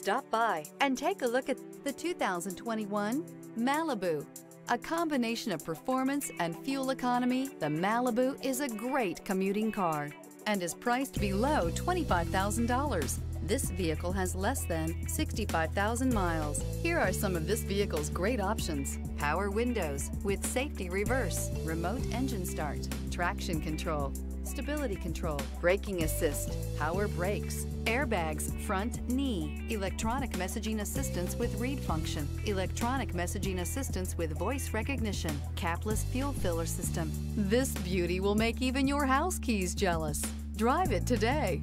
Stop by and take a look at the 2021 Malibu. A combination of performance and fuel economy, the Malibu is a great commuting car and is priced below $25,000. This vehicle has less than 65,000 miles. Here are some of this vehicle's great options. Power windows with safety reverse, remote engine start, traction control, stability control, braking assist, power brakes, airbags, front knee, electronic messaging assistance with read function, electronic messaging assistance with voice recognition, capless fuel filler system. This beauty will make even your house keys jealous. Drive it today.